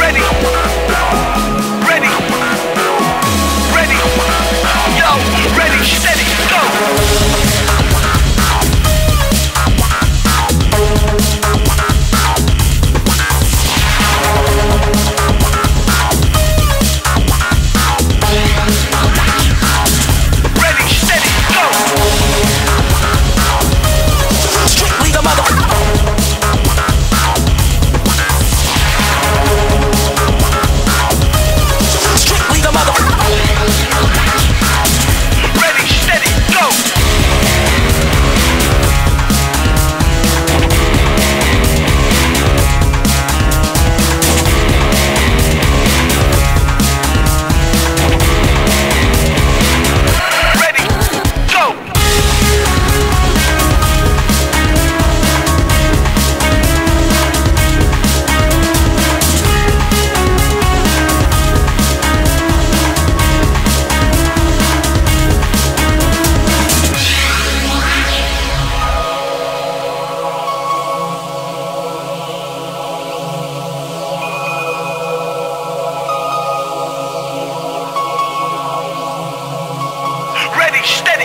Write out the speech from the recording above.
ready. Stay